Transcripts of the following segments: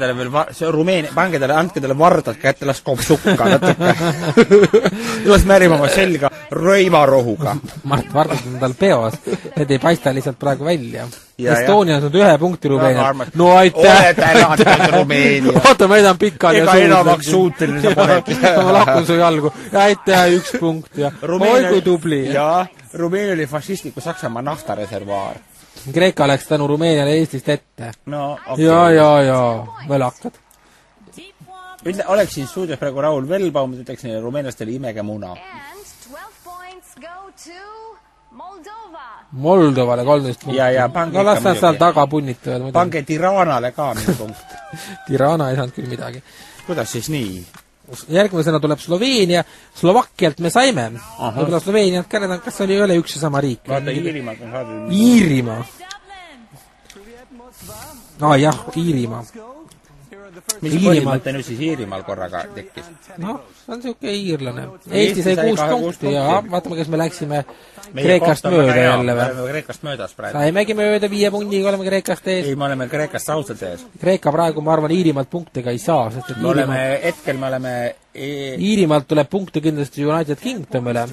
talle veel va-, see on Rumeenia, pange talle, andke talle vardad kätte, las koob sukka natuke las märima oma selga röivarohuga. Mart Vardad on tal peos, need ei paista lihtsalt praegu välja. Ja, Estonia on saanud ühe punkti Rumeenialt. no aitäh! Rumeenia! oota, ma heidan pikali ega enamaks suuteline sa polegi. ma lahkun su jalgu. ja aitäh, üks punkt ja kui tubli. jaa, Rumeenia oli fašistliku Saksamaa naftareservuaar. Kreeka läks tänu Rumeeniale Eestist ette. no okei ja, ja, ja välakad. ütle, oleks siin stuudios praegu Raul Velbaum, ütleks neile rumeenlastele imege muna. And 12 points go to Moldova. Moldovale kolmteist punkti. Ja, ja pange no las nad seal taga punnitavad pange Tiranale ka mingi punkt. Tirana ei saanud küll midagi. kuidas siis nii? Järgmisena tuleb Sloveenia, Slovakkialt me saime. võib-olla Sloveenialt ka, need on, kas oli, ei ole üks ja sama riik? vaata, Iirimaalt on saadud Iirimaa. aa jah, Iirimaa. Mis Iirimaalt. põhimõte nüüd siis Iirimaal korraga tekkis? noh, see on niisugune iirlane. Eesti sai kuus punkti ja vaatame, kas me läksime Meie Kreekast mööda jälle me või? oleme Kreekast möödas praegu. saimegi mööda viie pundiga, oleme Kreekast ees. ei, me oleme Kreekast raudselt ees. Kreeka praegu, ma arvan, Iirimaalt punkte ka ei saa, sest et me oleme hetkel me oleme e Iirimaalt tuleb punkte kindlasti United Kingdomile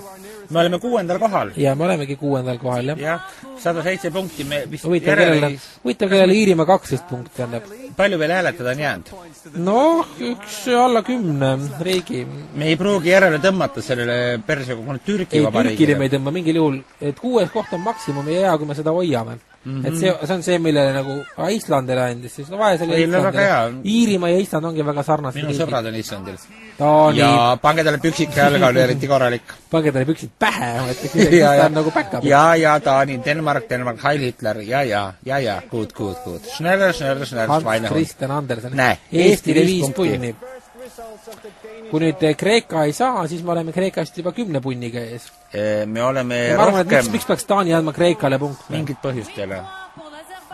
me oleme kuuendal kohal. ja me olemegi kuuendal kohal, jah. jah, sada seitse punkti, me vist huvitav, järele kellele huvitav, kellele Iirimaa kaksteist punkti annab. palju veel hääletada on jäänud? noh, üks alla kümne riigi. me ei pruugi järele tõmmata sellele persega, kuna Türgi ei, Türgile me vabariigile ei tõmba mingil juhul, et kuues koht on maksimum ja hea, kui me seda hoiame mm. -hmm. et see, see on see, millele nagu Islandile andis, siis no no väga hea. Iirimaa ja Island ongi väga sarnased minu sõbrad on Islandil. Taani ja..., ja pange talle püksid ka jalga, oli eriti korralik. pange talle püksid pähe, et ta ja on nagu päkab. ja, ja Taani, Denmark, Denmark, Heil Hitler, ja, ja, ja, ja, good, good, good. Schneller, schneller, schneller, Hans Schweinehund. Kristjan Andersen Näe, Eestile Eesti viis punni. Kui nüüd eh, Kreeka ei saa, siis me oleme Kreekast juba kümne punniga ees. Eh, me oleme ma arvan, et miks, miks peaks Taani andma Kreekale punkte? mingit põhjust ei ole.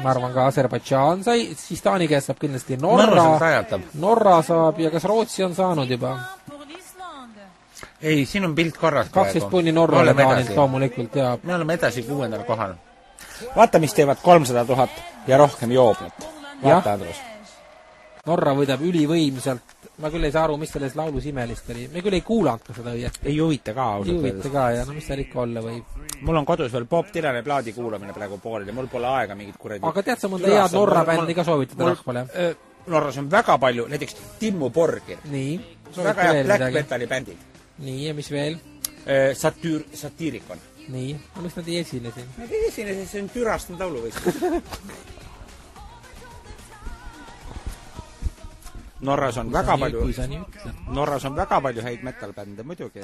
ma arvan ka Aserbaidžaan sai, siis Taani käest saab kindlasti Norra. Norra saab ja kas Rootsi on saanud juba? ei, siin on pilt korras kaksteist punni Norrale Taanilt loomulikult ja me oleme edasi kuuendal kohal. vaata, mis teevad kolmsada tuhat ja rohkem jooblat. Vaata, Andrus. Norra võidab ülivõimsalt. ma küll ei saa aru, mis selles laulus imelist oli, me küll ei kuulanud ka seda õieti. ei huvita ka ei ausalt huvita öeldes. ka ja no mis seal ikka olla võib. mul on kodus veel Bob Dylani plaadi kuulamine praegu pooleli, mul pole aega mingit kuradi aga tead sa mõnda head Norra bändi ka soovitada rahvale? Norras on väga palju, näiteks Timmu Borgir, nii, väga head black metali bändid. nii ja mis veel? Satüür, Satiirikon. nii, no miks nad ei esine siin? Nad ei esine, sest see on türastunud lauluvõistlus. Norras on väga palju. Norras on väga palju häid metal-bände muidugi.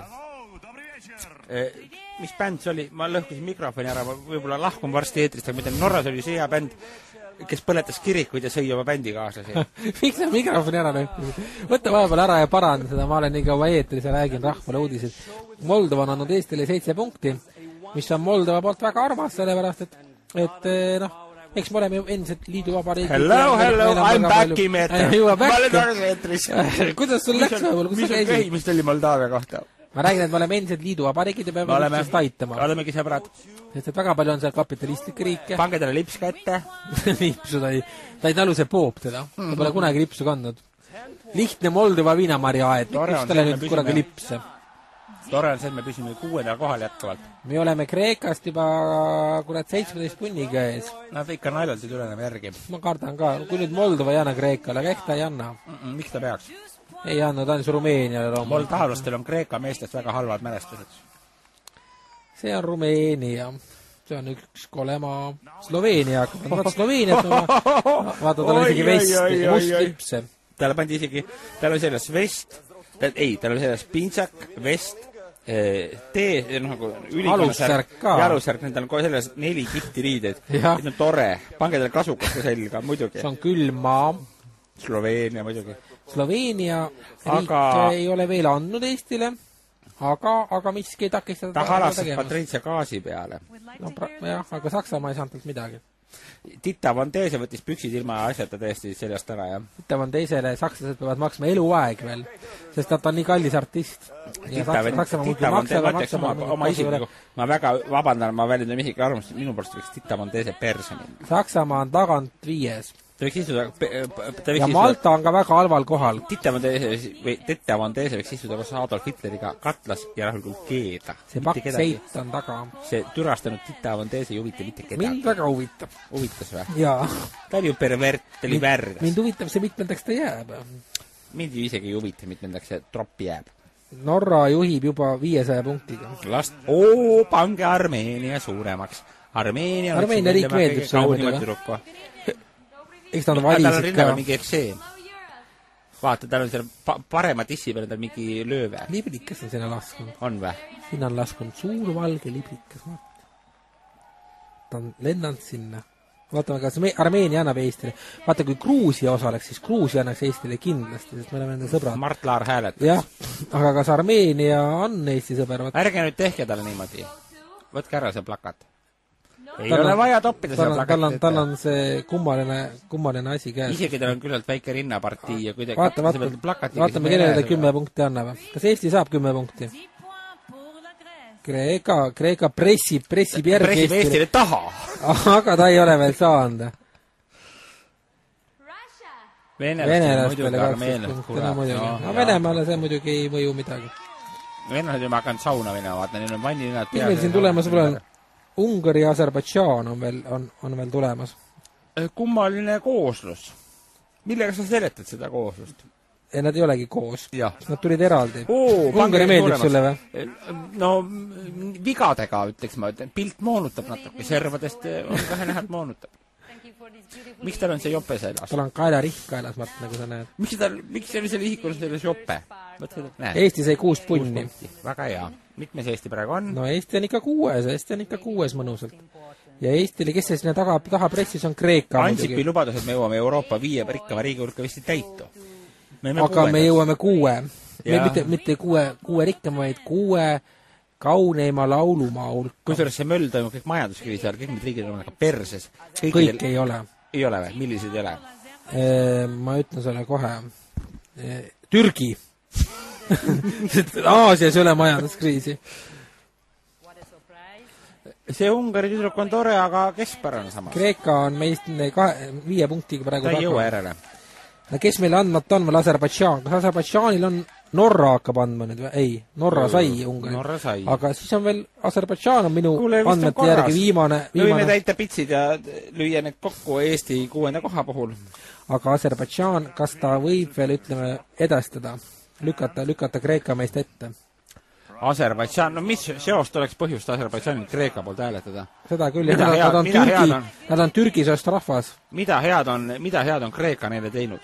mis bänd see oli, ma lõhkusin mikrofoni ära, ma võib-olla lahkun varsti eetrist, aga ma ütlen, Norras oli see hea bänd, kes põletas kirikuid ja sõi oma bändikaaslasi. miks sa mikrofoni ära lõhkusid? võta vahepeal ära ja paranda seda, ma olen nii kaua eetris ja räägin rahvale uudiseid. Moldova on andnud Eestile seitse punkti, mis on Moldova poolt väga armas, sellepärast et, et eh, noh, eks me oleme endiselt liiduvabariigid. Hello, hello, I m back, are ma olen taas eetris. kuidas sul läks vahepeal, kus mis sa käisid? käimist oli Moldaavia kohta? ma räägin, et me oleme endiselt liiduvabariigid ja me peame üksteist, aitama. olemegi sõbrad. sest et väga palju on seal kapitalistlikke riike. pange talle lips kätte. lipsu ta ei, ta ei talu see poop teda. ta pole kunagi lipsu kandnud. lihtne Moldova viinamarjaaed, miks talle nüüd püsime- lipse? Tore on see, et me püsime kuuendal kohal jätkuvalt. me oleme Kreekast juba kurat seitsmeteist punniga ees. Nad ikka naljalt ei tule enam järgi. ma kardan ka, kui nüüd Moldova ei anna Kreekale, aga ehk ta ei anna. miks ta peaks? ei andnud ainult Rumeeniale loomulikult. moldaavlastel on Kreeka meestest väga halvad mälestused. see on Rumeenia. see on üks kole maa. Sloveenia hakkab, vaata Sloveeniat, vaata tal on isegi vest must lipse. talle pandi isegi, tal oli seljas vest, ei, tal oli seljas pintsak, vest, tee, noh nagu Alussärk ka. ja alussärk, nendel on kohe seljas neli kihti riideid. See on tore, pange talle kasukas ka selga, muidugi see. on külm maa. Sloveenia muidugi. Sloveenia riik Aga- ei ole veel andnud Eestile, aga, aga miski ei takista ta halastas. Patricia gaasi peale. no jah, aga Saksamaa ei saanud talt midagi. Tita Van Teese võttis püksid ilma asjata täiesti seljast ära, jah. ütleme teisele, sakslased peavad maksma eluaeg veel, sest ta on nii kallis artist. Tita Tita Van ma väga vabandan, ma väljendan isiklikku arvamust, minu poolest võiks Tita Van Teese perse minna. Saksamaa on tagant viies. Ta võiks istuda, ta võiks ja Malta on ka väga halval kohal. Titavandeese või Tetavandeese võiks istuda koos Adolf Hitleriga katlas ja rahulikult keeda. see paks seit on taga. see türastanud Titavandeese ei huvita mitte mind kedagi. väga huvitab. huvitas või? ta oli ju pervert, ta oli värgas. mind huvitab see, mitmendaks ta jääb. mind ju isegi ei huvita, mitmendaks see tropp jääb. Norra juhib juba viiesaja punktiga. las, oo, pange Armeenia suuremaks. Armeenia Armeenia riik meeldib sulle muidugi? Eks nad valisid ka. mingi ekseen. vaata, tal on seal pa-, parema tissi peal on tal mingi lööve. liblikas on sinna laskunud. on või? sinna on laskunud suur valge liblikas, Mart. ta on lennanud sinna. vaatame, kas me, Armeenia annab Eestile. vaata, kui Gruusia osaleks, siis Gruusia annaks Eestile kindlasti, sest me oleme nende sõbrad. Mart Laar hääletab. jah, aga kas Armeenia on Eesti sõber, ärge nüüd tehke talle niimoodi. võtke ära see plakat. Ei Tal ole on- vaja toppida tal seda on, tal on, plakatit tal on see kummaline, kummaline asi käes. isegi tal on küllalt väike rinnapartii ja kuidagi vaata, vaata, vaatame, kellele ta kümme punkti annab. kas Eesti saab kümme punkti? Kreeka, Kreeka pressib, pressib järgi pressib Eestile, Eestile taha. aga ta ei ole veel saanud. venelastel venelastele kaksteist punkti, no muidugi. aga Venemaale see muidugi ei mõju midagi. venelased juba hakanud sauna minema, vaata, neil on vannilinad mis meil siin tulemas veel on? Ungari ja Aserbaidžaan on veel, on, on veel tulemas. kummaline kooslus. millega sa seletad seda kooslust? ja nad ei olegi koos. Nad tulid eraldi. Ungari meeldib suuremaks. sulle või? no mm, vigadega, ütleks ma, pilt moonutab natuke, servadest eh, on vähe näha, et moonutab. miks tal on see jope seljas? tal on kaelarihm kaelas, Mart, nagu sa näed. miks tal, miks sellisel ihikul on selles jope? vot seda, näed. Eesti sai kuus punni. väga hea. Mitmes Eesti praegu on? no Eesti on ikka kuues, Eesti on ikka kuues mõnusalt. ja Eestile, kes see sinna taga, taha pressis, on Kreeka Ansipi lubadus, et me jõuame Euroopa viie rikkama riigi hulka vist ei täitu. aga me jõuame kuue. me mitte, mitte kuue, kuue rikkama, vaid kuue kauneima laulumaa hulka. kusjuures see möll toimub kõik majanduskriisi ajal, kõik need riigid on nagu perses. kõik ei ole. ei ole või, millised ei ole? ma ütlen sulle kohe. Türgi. Aasias ei ole majanduskriisi. see Ungari tüdruk on tore, aga keskpärane samas. Kreeka on meist kahe, viie punktiga praegu ta ei jõua järele. no kes meile andmata on veel Aserbaidžaan, kas Aserbaidžaanil on Norra hakkab andma nüüd või? ei, Norra sai Ungari. Aga siis on veel Aserbaidžaan on minu on andmete järgi viimane, viimane, täita pitsid ja lüüa need kokku Eesti kuuenda koha puhul. aga Aserbaidžaan, kas ta võib veel, ütleme, edastada, lükata, lükata Kreeka meist ette? Aserbaidžaan, no mis seost oleks põhjust Aserbaidžaanil Kreeka poolt hääletada? seda küll, nad, head- nad on Türgi nad on Türgi soost rahvas. mida head on, mida head on Kreeka neile teinud?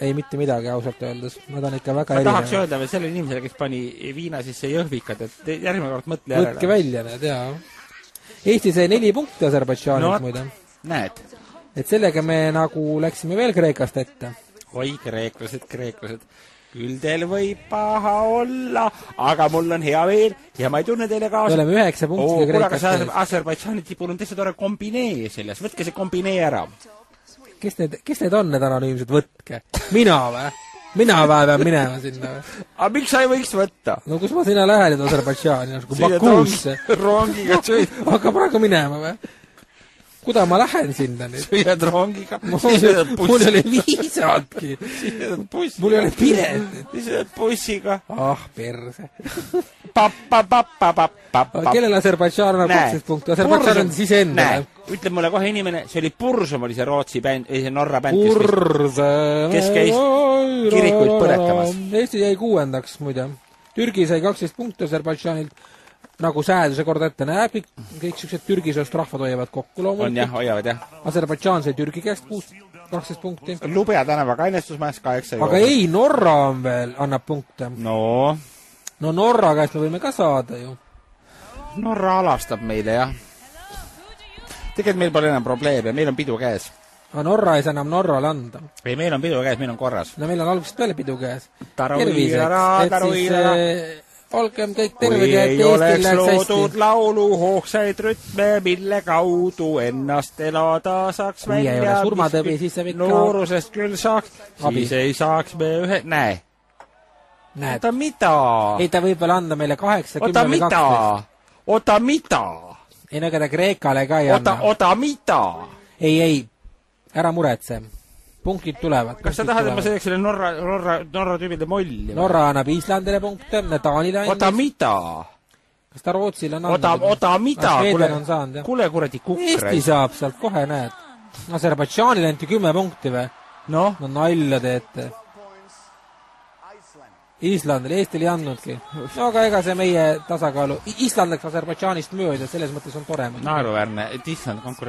ei mitte midagi ausalt öeldes, nad on ikka väga ma tahaks erinevad. öelda veel sellele inimesele, kes pani viina sisse jõhvikad, et järgmine kord mõtle järele. võtke välja need jaa. Eesti sai neli punkti Aserbaidžaanilt No muide. näed, et sellega me nagu läksime veel Kreekast ette. oi kreeklased, kreeklased, küll teil võib paha olla, aga mul on hea meel ja ma ei tunne teile me kaasa. oleme üheksa oo, punktiga kuule, aga Kreekast see ees. Aserbaidžaani tipul on täitsa tore kombinee seljas, võtke see kombinee ära. kes need, kes need on, need anonüümsed, võtke. mina või? mina või pean minema sinna või? aga miks sa ei võiks võtta? no kus ma sinna lähen nüüd Aserbaidžaani, nagu Bakuusse. rongiga sõid, hakka praegu minema või? Kuida ma lähen sinna nüüd? sõidad rongiga, siis sõidad mul ei ole bussiga, viisatki. siis sõidad bussiga. mul ei ole piletit. siis sõidad bussiga. ah perse. Kellele Aserbaidžaan annab kaksteist punkti? Aserbaidžaan on siis endale. ütleb mulle kohe inimene, see oli Bursum oli see Rootsi bänd, ei see Norra bänd, kes käis kirikuid põletamas. Eesti jäi kuuendaks muide. Türgi sai kaksteist punkti Aserbaidžaanilt, nagu sääduse kord ette näeb, kõik, kõik siuksed Türgi soost rahvad hoiavad kokku on jah, loomulikult. hoiavad jah. Aserbaidžaan sai Türgi käest kuus, kaksteist punkti. Lubja tänava kainestusmajas kaheksa aga. ei, Norra on veel, annab punkte. no no Norra käest me võime ka saada ju. Norra alastab meile jah. tegelikult meil pole enam probleeme, meil on pidu käes. aga Norra ei saa enam Norrale anda. ei, meil on pidu käes, meil on korras. no meil on algusest peale pidu käes. taruiirara, et siis taruiirara. äh, olgem kõik kui terved ja et Eestil läheks loodud hästi. laulu hoogsaid rütme, mille kaudu ennast elada saaks Kui ei ole välja. surmatõbi, siis saab ikka- noorusest küll saaks, Abi. siis ei saaks me ühe, näe. oota, mida? ei ta võib veel anda meile kaheksa, kümme või kaksteist., oota, mida? ei no ega ta Kreekale ka ei oota, anna. oota, mida? ei, ei, ära muretse, punktid tulevad. kas sa tahad, et ma sööks selle Norra, Norra, Norra tüübide molli? Norra annab Islandile punkte, Taanile oota, andis, mida? kas ta Rootsile on oota, andnud? oota, mida? On saanud, jah. kuule kuradi Eesti kukraid. saab sealt kohe, näed. Aserbaidžaanile anti kümme punkti või? noh, no nalja teete. Islandile, Eestile ei andnudki. no aga ega see meie tasakaalu, Island läks Aserbaidžaanist mööda, selles mõttes on tore. naeruväärne, et Island konkureerib